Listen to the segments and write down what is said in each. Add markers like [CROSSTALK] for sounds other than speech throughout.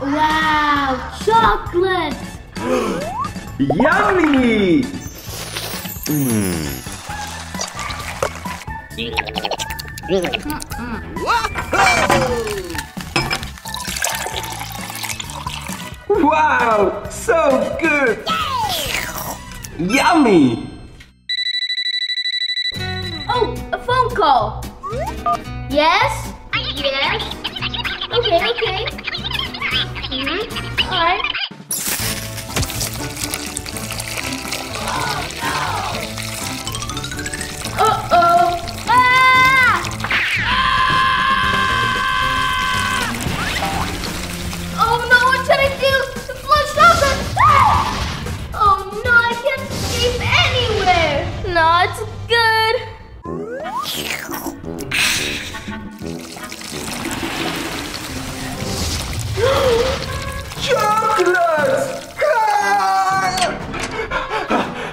Wow, chocolate! [GASPS] Yummy! Wow, so good! Yummy! Oh, a phone call. Yes? Yes? Okay, okay. Mm-hmm. All right. Uh-oh. Ah! Oh no, what should I do? The flush chocolate! Ah! Oh no, I can't escape anywhere. Not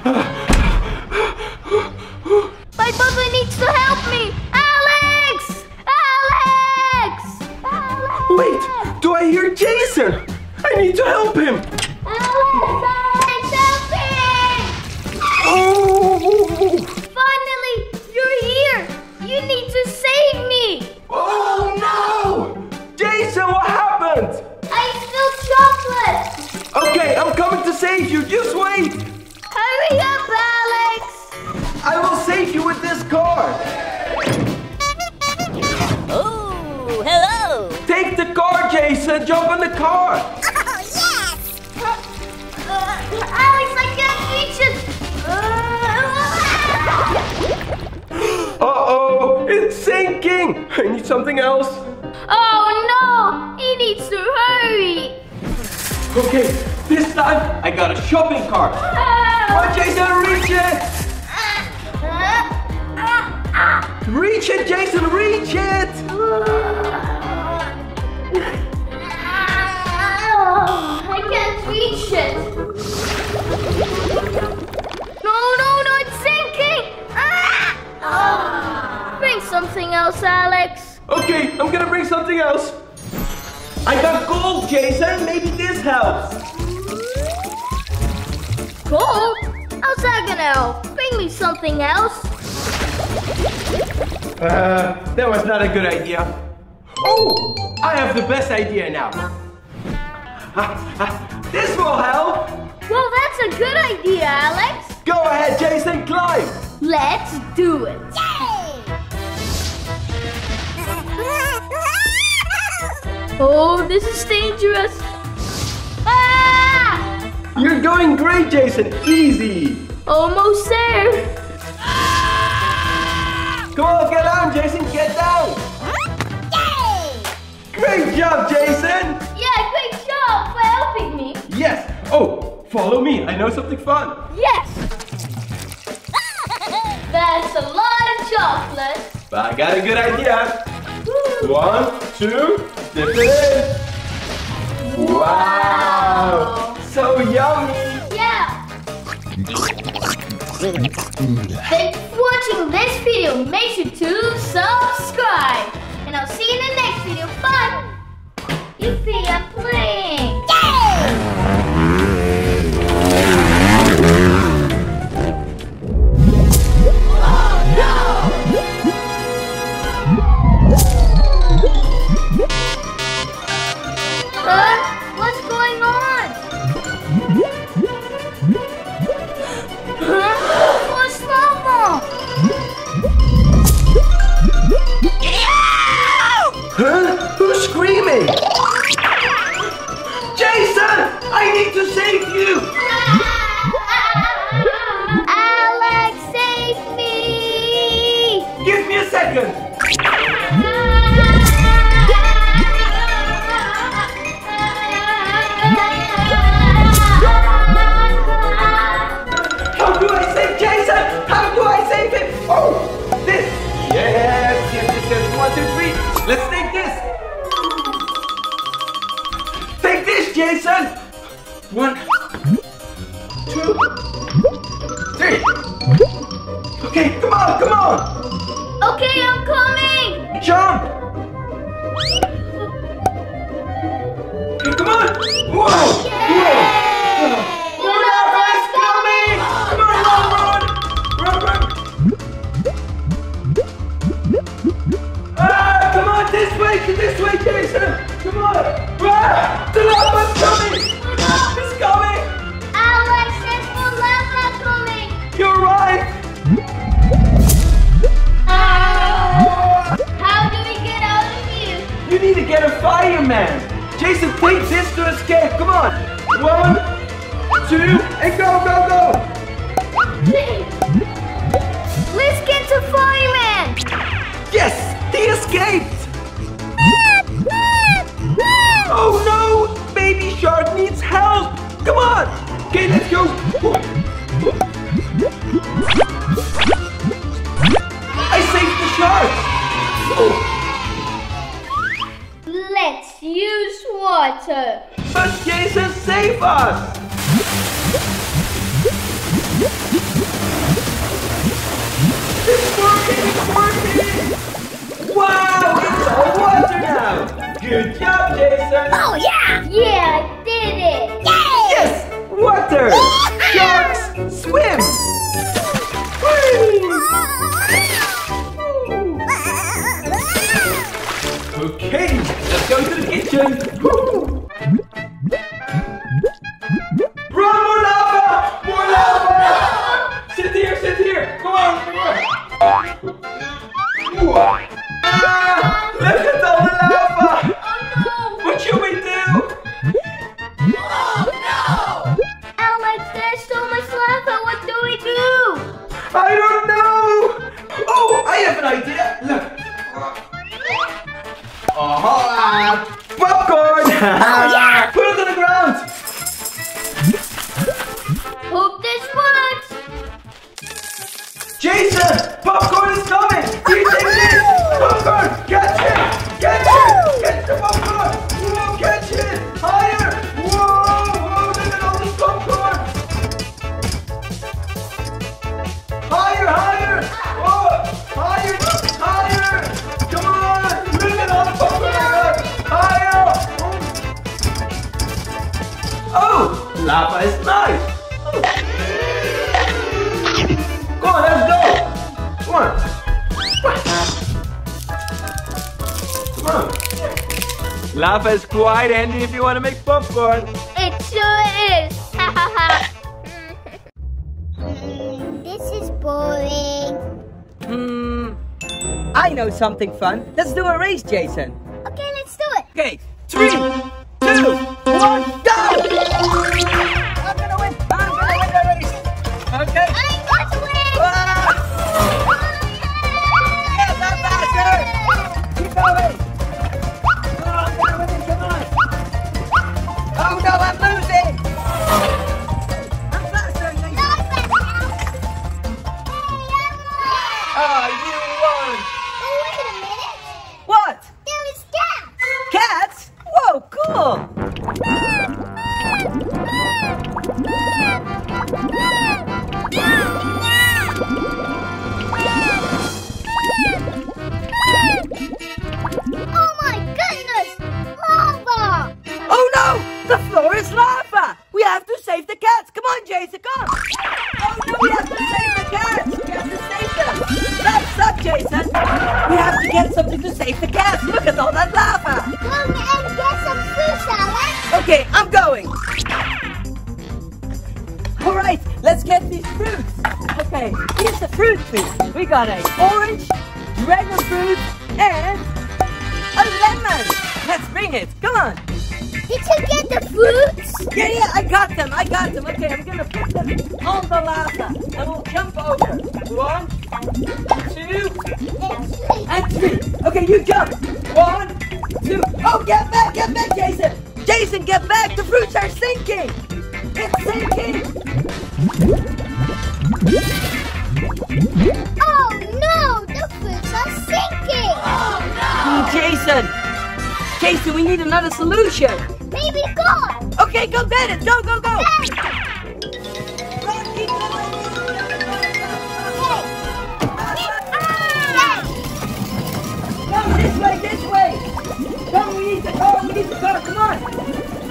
Ah! [LAUGHS] reach it. I can't reach it. No, no, no, it's sinking. Ah! Bring something else, Alex. Okay, I'm gonna bring something else. I got gold, Jason. Maybe this helps. Gold? How's that gonna help? Bring me something else. Uh, that was not a good idea. Oh, I have the best idea now. this will help. Well, that's a good idea, Alex. Go ahead, Jason, climb. Let's do it. Yay! [LAUGHS] oh, this is dangerous. Ah! You're going great, Jason. Easy. Almost there. Come on, get down, Jason. Get down. Yay! Great job, Jason. Yeah, great job for helping me. Yes. Oh, follow me. I know something fun. Yes. [LAUGHS] That's a lot of chocolate. But I got a good idea. Woo. One, two, dip it in. Wow. So yummy. Yeah. Thanks for watching this video. Make sure to subscribe. And I'll see you in the next video. Bye. Yippee, I'm playing. Second. You need to get a fireman. Jason, take this to escape. Come on. One, two, and go, go, go. Let's get to fireman. Yes, he escaped. oh no, baby shark needs help. Come on. Okay, let's go. I saved the shark. Oh use water. But Jason, save us! It's working! It's working! Wow! It's all water now! Good job, Jason! Oh, yeah! Yeah, I did it! Yay! Yes! Water! [LAUGHS] Sharks, swim! [LAUGHS] okay! Go to the kitchen! Woo! Lava is quite handy if you want to make popcorn. It sure is. [LAUGHS] this is boring. Hmm. I know something fun. Let's do a race, Jason. Okay, let's do it. Okay, three. Friday. another solution. Maybe God. Okay, go get it. Go, go, go. Go this way, this way. Come, we need the car. We need the car. Come on.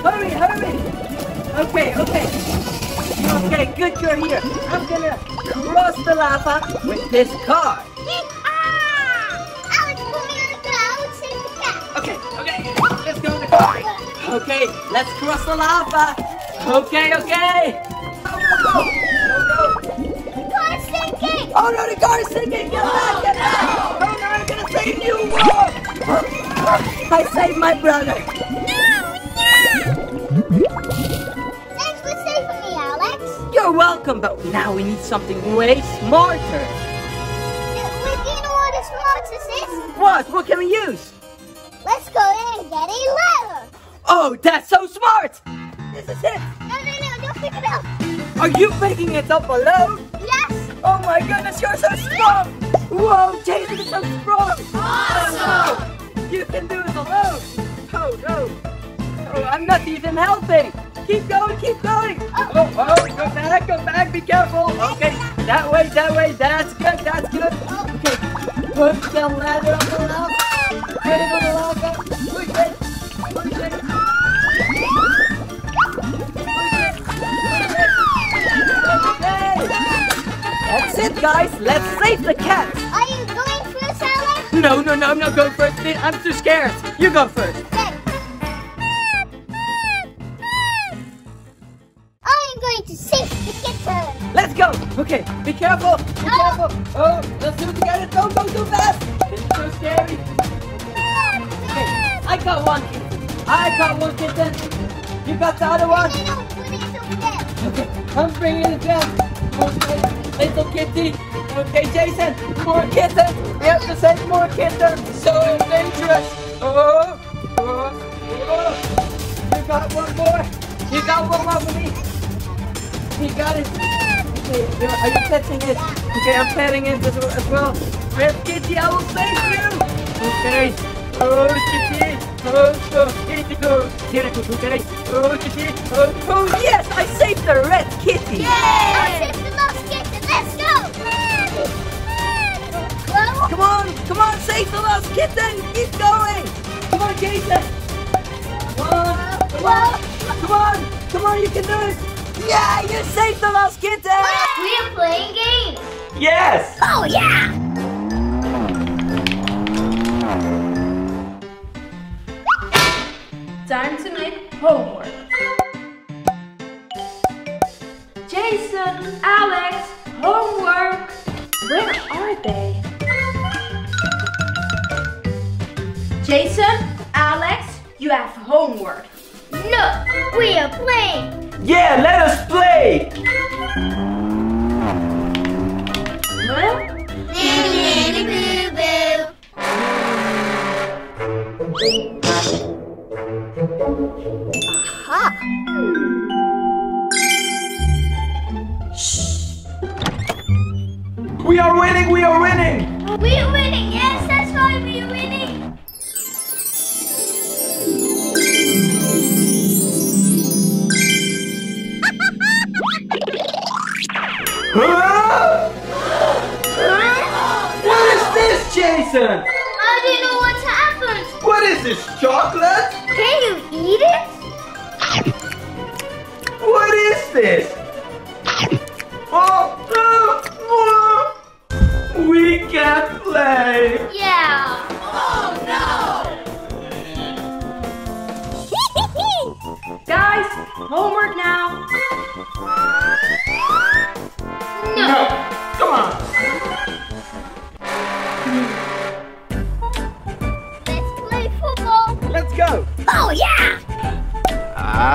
Hurry, hurry. Okay, okay. Okay, good, you're here. I'm gonna cross the lava with this car. Okay, let's cross the lava. Okay, okay. Go. The car's sinking. Oh no, the car is sinking! Get back, oh, get back! Oh no, I'm gonna save you! Whoa! I saved my brother! Thanks for saving me, Alex. You're welcome, but now we need something way smarter. Do you know what a smartest is? What? What can we use? Oh, that's so smart! This is it! No, no, no, don't pick it up. Are you picking it up alone? Yes. Oh my goodness, you're so strong! Whoa, Jason is so strong! Awesome! You can do it alone! Oh no! Oh, I'm not even helping! Keep going, keep going! Oh, oh, oh go back, go back, be careful! Okay, that way, that way, that's good, that's good! Oh. Okay, put the ladder on guys! Let's save the cat. Are you going first, Alex? No, no, no, I'm not going first. I'm too scared. You go first. Okay. I am going to save the kitten. Let's go. Okay, be careful. Be careful. Oh, let's do it together. Don't go too fast. Is so scary. Okay, I got one kitten. I got one kitten. You got the other one. No, no, put it over there. Okay, I'm bringing Jason, more kittens. We have to save more kittens. So dangerous. Oh, oh, oh. You got one more. You got one more for me. You got it. Okay, are you petting it? Okay, I'm petting it as well. As well. Red kitty, I will save you. Okay. Oh, oh kitty. Oh, oh, kitty, oh, kitty, okay. Oh, kitty. Oh, oh, yes, I saved the red kitty. I Come on, come on, save the lost kitten. Keep going. Come on, Jason. Come on, come on, come on, come on, you can do it. Yeah, you saved the lost kitten. We are playing games. Yes! oh yeah. Time to make homework. Jason, Alex, homework. Where are they? Jason, Alex, you have homework. No, we are playing. Yeah, let us play!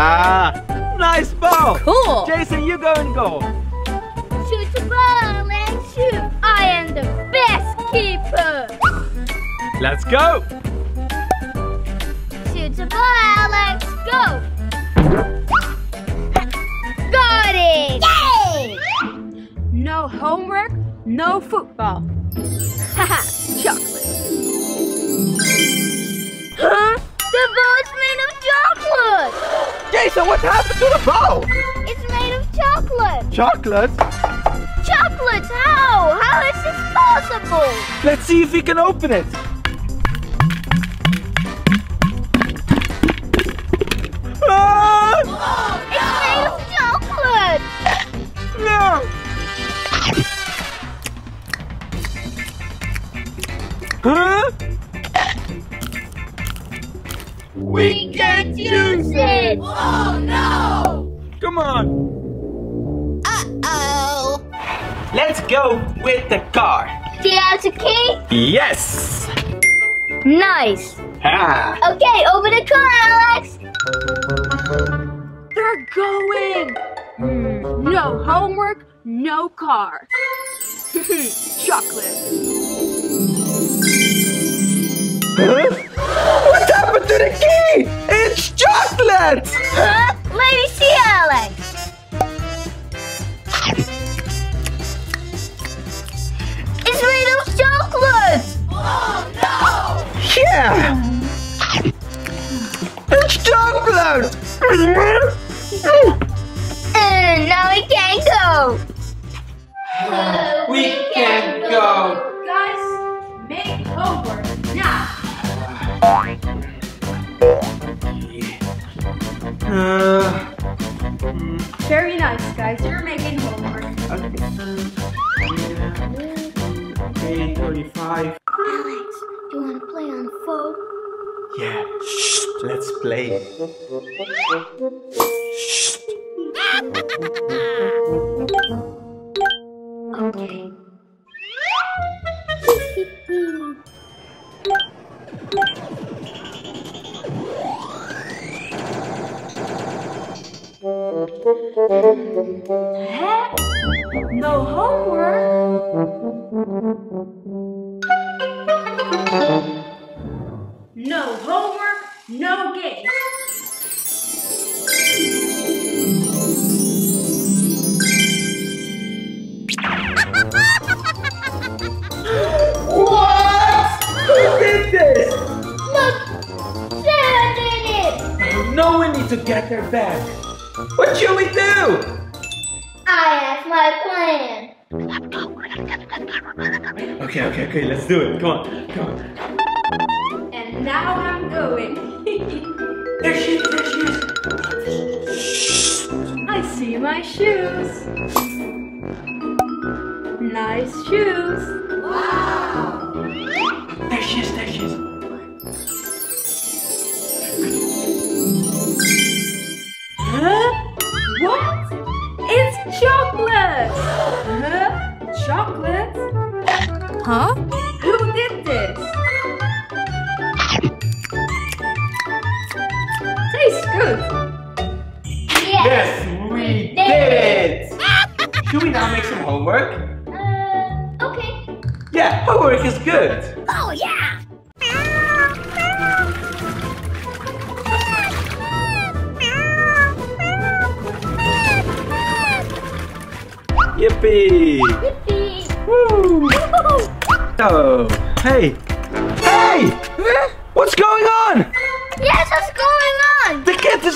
Ah, nice ball. Cool. Jason, you go and goal. Shoot the ball and shoot. I am the best keeper. Let's go. Shoot the ball, Alex. Go. Got it. Yay! No homework, no football. Haha, [LAUGHS] chocolate. Huh? The ball's made of chocolate. Jason, what happened to the ball? It's made of chocolate. Chocolate. Chocolate? How? How is this possible? Let's see if we can open it. Can't use it! Oh no! Come on. Uh-oh. Let's go with the car. Do you have the key? Yes. Nice. Ah. Okay, open the car, Alex. They're going. Hmm, no homework, no car. [LAUGHS] Chocolate. Huh? What happened to the key? It's chocolate. Huh? Let me see, Alex. It's made of chocolate. Oh, no! Yeah. It's chocolate. Uh, now we can't go. We can go. Guys, make homework now. Uh, Very nice, guys. You're making homework. okay, 35. Alex, do you want to play on the phone? Yeah. Shh. Let's play. Okay. Huh? No homework? No homework, no game. What? Who did this? Look, Sarah did it. No, we need to get her back. What should we do? I have my plan. Okay, okay, okay, let's do it. Come on, come on. And now I'm going. [LAUGHS] There she is, there she is. I see my shoes. Nice shoes. Wow. There she is, there she is.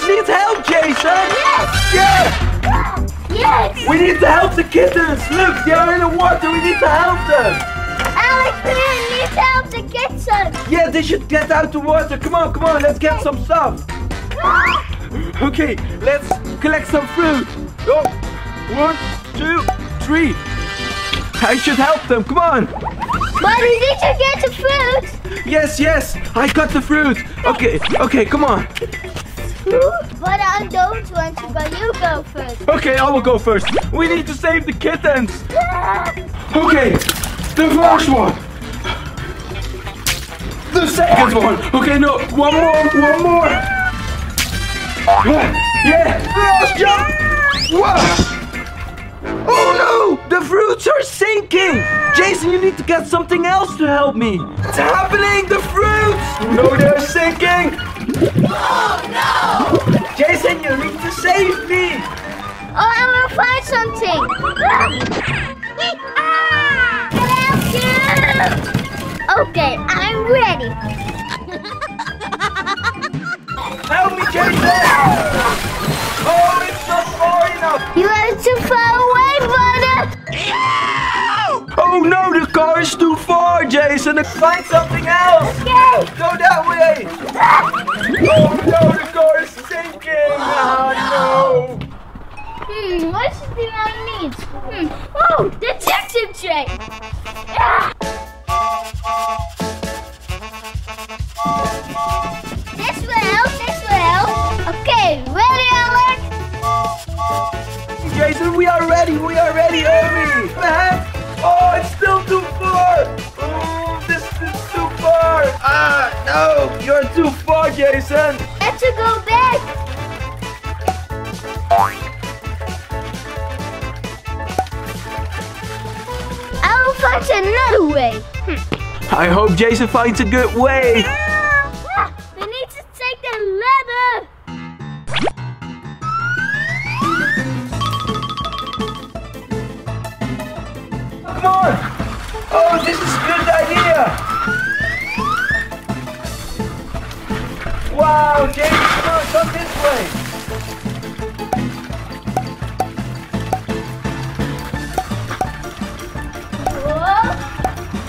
The kittens need help, Jason! Yes. Yeah! Yes. We need to help the kittens! Look, they are in the water, we need to help them! Alex, we need to help the kittens. Yeah, they should get out the water. Come on, come on, let's get some stuff. Ah. Okay, let's collect some fruit. Go. One, two, three. I should help them. Come on. We need to get the fruit. Yes, yes. I got the fruit. Okay, okay, come on. But I don't want to go. You go first. Okay, I will go first. We need to save the kittens. Okay, the first one. The second one. Okay, no, one more, one more. Yeah, last jump. Wow. Oh no, the fruits are sinking. Jason, you need to get something else to help me. It's happening, the fruits. No, they're sinking. Oh no. Jason, you need to save me. Oh, I will find something. Ah! Help you. Okay, I'm ready. Help me, Jason! Oh, it's not far enough! You are too far away, brother. Oh no, the car is too far, Jason! Find something else! Okay. Go that way! Oh no, the Jason. Let's go back. I will find another way. I hope Jason finds a good way. Ah, we need to take the ladder. Come on. Oh, this is a good idea. Wow, Jason, come on, come this way. Whoa.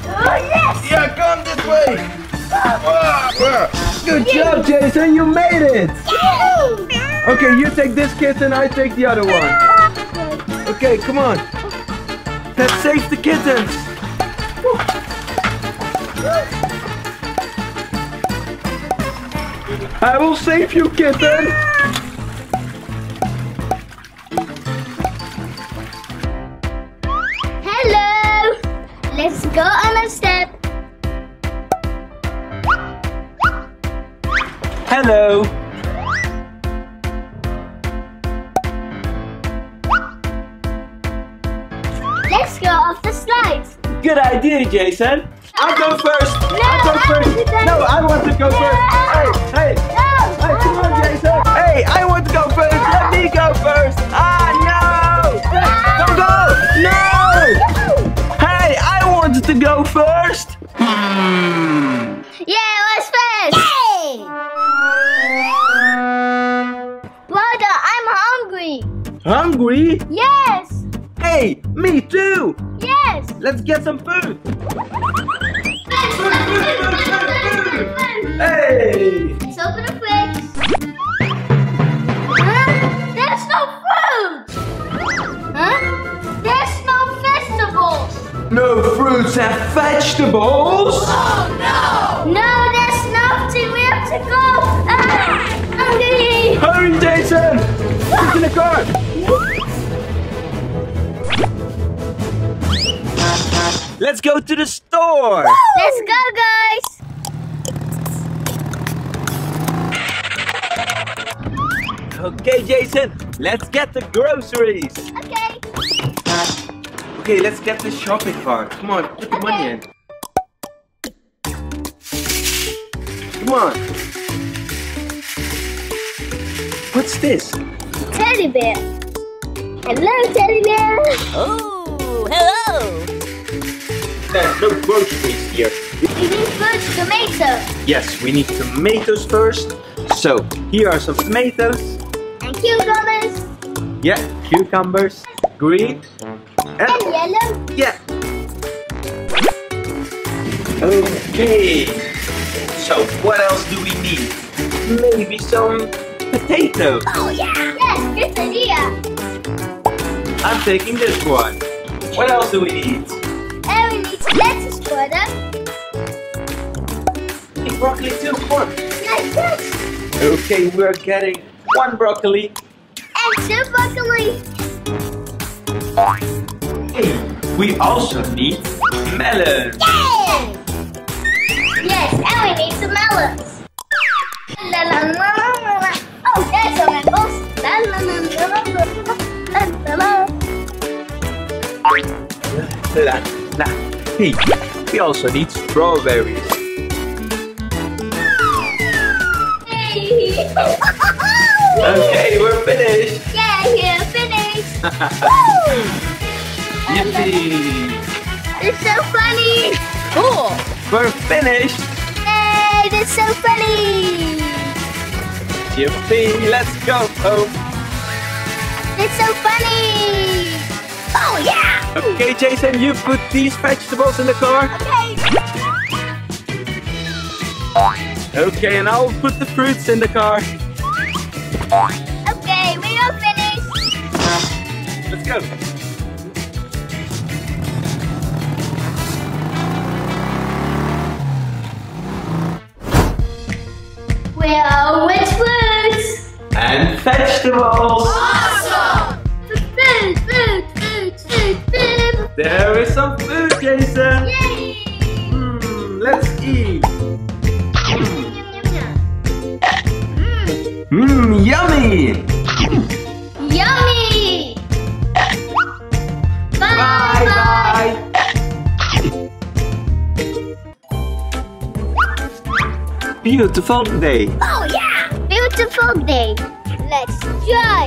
Oh, yes. Yeah, come this way. Wow. Good job, Jason. You made it. Okay, you take this kitten, I take the other one. Okay, come on. Let's save the kittens. I will save you, kitten. Hello. Let's go on a step. Hello. Let's go off the slides. Good idea, Jason. I'll go first. No, I'll go I first. want to go. No, I want to go No. first. Hey, hey, No. hey, come on, Jason. Hey, I want to go first. Let me go first. Ah, no. Don't go. No. Hey, I wanted to go first. Yeah, let's fast. Yay! Brother, I'm hungry. Hungry? Yes. Hey, me too. Let's get some food. Hey. Let's open the fridge. Huh? There's no fruit. Huh? There's no vegetables. No fruits and vegetables. Oh no, No, there's nothing. We have to go. Ah, hungry. Hurry, Jason. Get in the car. Let's go to the store. Let's go, guys. Okay, Jason. Let's get the groceries. Okay. Okay, let's get the shopping cart. Come on, put the money in. Come on. What's this? Teddy bear. Hello, teddy bear. Oh, hello. There's no groceries here. We need first tomato Yes, we need tomatoes first. So, here are some tomatoes. and cucumbers Yeah, cucumbers, green, and and yellow. yeah. Okay. So, what else do we need? Maybe some potatoes. Oh yeah. Yes, good idea. I'm taking this one. What else do we need? And we need lettuce brother. Hey, broccoli too. One. Like this. Okay, we're getting one broccoli. And two broccoli. Hey, we also need melon. Yay! Yes, and we need some melons. La la la la la la. Oh, there's some apples. La la la la la la la la. La, la. Hey, we also need strawberries. Okay, we're finished. Yeah, we're finished. [LAUGHS] Yippee! It's so funny. Cool. We're finished. Yay, that's so funny. Yippee! Let's go home. It's so funny. Oh yeah. Okay, Jason, you put these vegetables in the car. Okay. Okay, and I'll put the fruits in the car. Okay, we are finished. Let's go. We are with fruits. And vegetables. There is some food, Jason. Yay. Hmm, let's eat. Mmm, yummy! Yummy! Bye Bye bye! Beautiful day. Oh yeah! Beautiful day. Let's drive.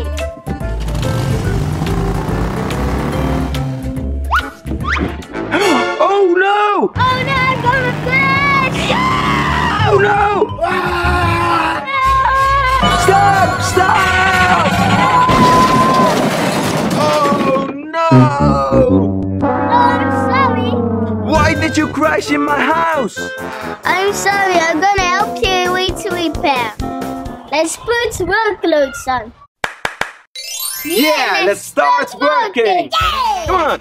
Did you crash in my house? I'm sorry. I'm gonna help you wait to repair. Let's put work clothes on. Yeah, let's start working. Come on.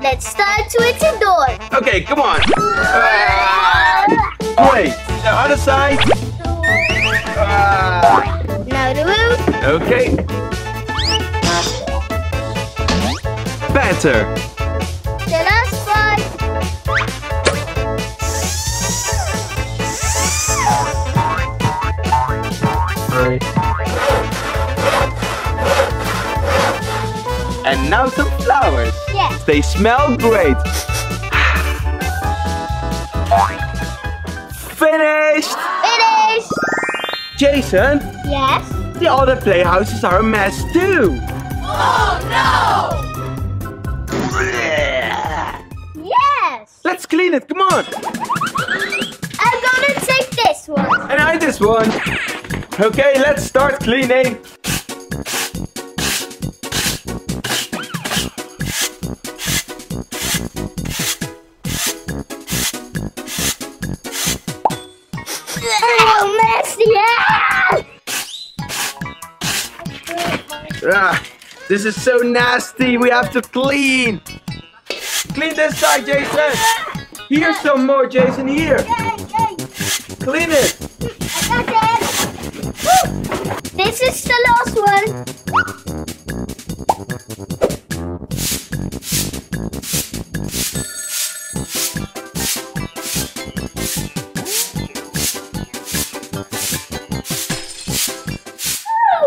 Let's start with the door. Okay, come on. Ah, Wait, the other side. Ah, Now the roof. okay. Better. And now some flowers. Yes. They smell great. Finished! Finished! Jason, Yes. the other playhouses are a mess too. Oh no! Yes. Let's clean it, come on. I'm gonna take this one. And I this one. Okay, let's start cleaning. Oh, messy. Ah! Ah, this is so nasty. We have to clean. Clean this side, Jason. Here's some more, Jason. Here. Clean it. This is the last one.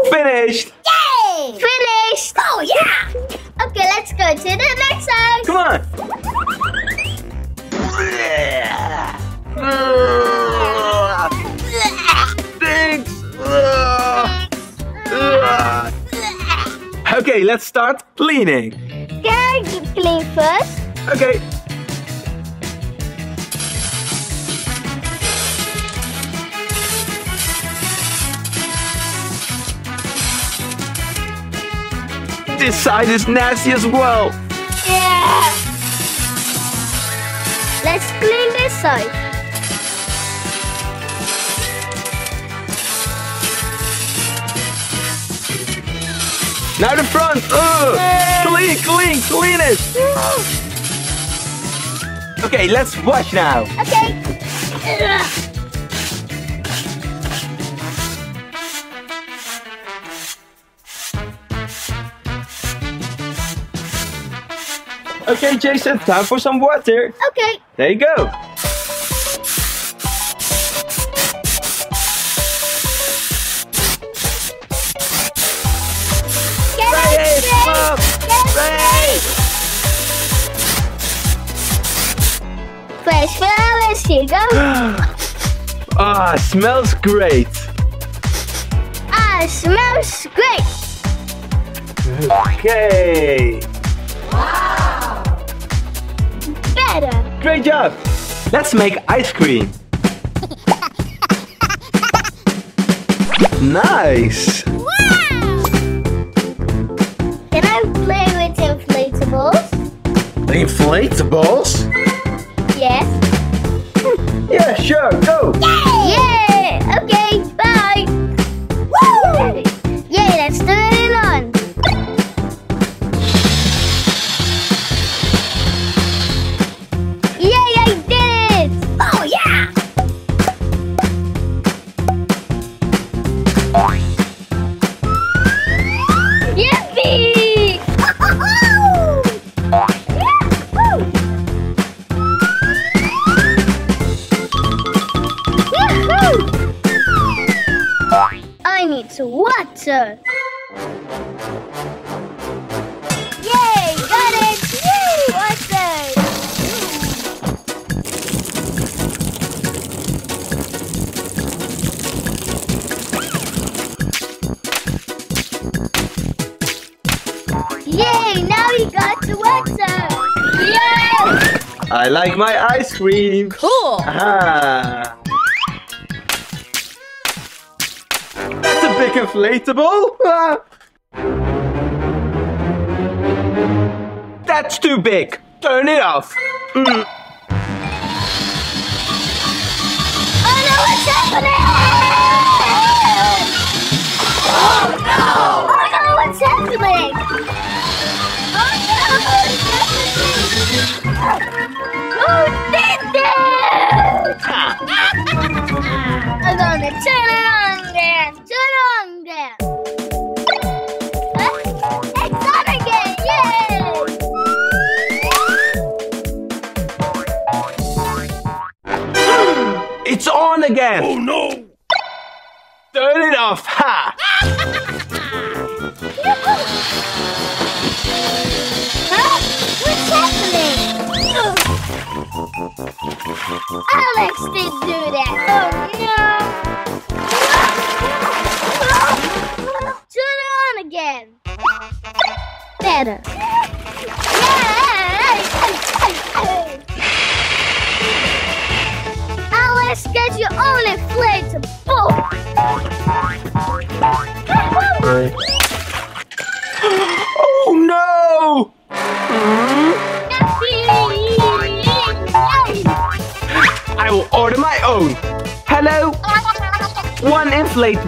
Finished. Okay, let's start cleaning. Can I clean first? Okay. This side is nasty as well. Yeah. Let's clean this side. Now the front. Ugh. Clean, clean, clean it. Okay, let's wash now. Okay. Okay, Jason, time for some water. Okay. There you go. Get it Ready. straight. Fresh flowers. Here you go. [GASPS] Ah, smells great. Ah, smells great. Okay. Better. Great job. Let's make ice cream. [LAUGHS] Nice. The inflatables? Yes. Hmm. Yeah, sure, go. Yeah. Water. Yay! Got it! Yay! Water! Yay! Now we got the water! Yay! I like my ice cream. Cool. Ah. Inflatable. [LAUGHS] That's too big. Turn it off. Mm. [LAUGHS] Oh no, what's happening? Oh no! Again. Oh no. Turn it off. Ha. Huh? What's happening? Alex did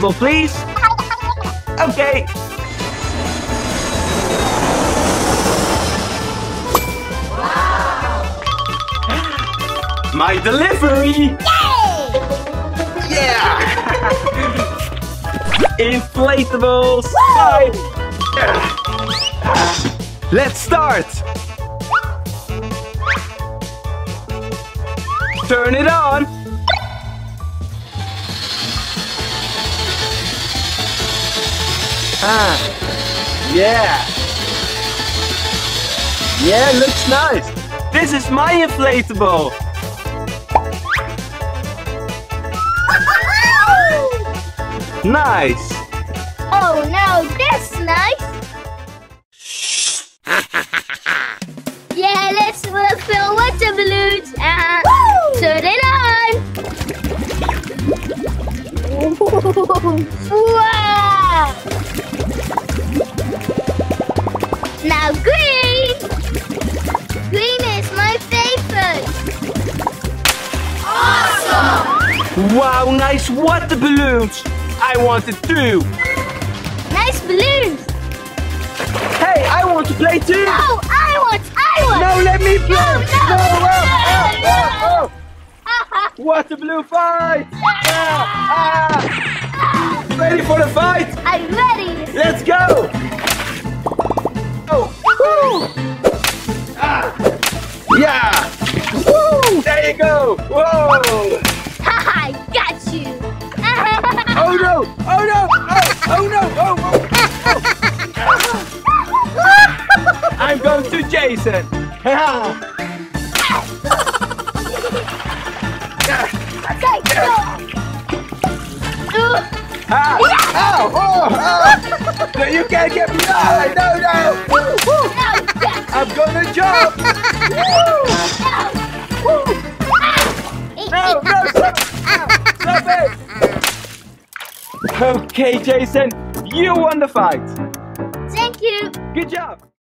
inflatable, please. Okay. My delivery! Yeah! [LAUGHS] Inflatables! Bye! Let's start! Turn it on! Ah! Yeah! Yeah, looks nice! This is my inflatable! [LAUGHS] Nice! Oh no, that's nice. I want it too! Nice balloons. Hey, I want to play too! Oh, I want, I want. No, let me play! No, no, oh, no, oh, oh, oh. Water balloon fight! Ah, ah. Ready for the fight? I'm ready. Let's go! Oh! Woo! Ah! Yeah! Woo! There you go! Whoa! [LAUGHS] I got. Oh no! Oh no! Oh, oh no! Oh, oh. I'm going to Jason! Okay, go. Ah! Ow! Oh! Oh! No, you can't get me! No! No! No! Woo, woo. I'm gonna jump! Woo. No! No! Stop! Stop it! Okay, Jason, you won the fight. Thank you. Good job.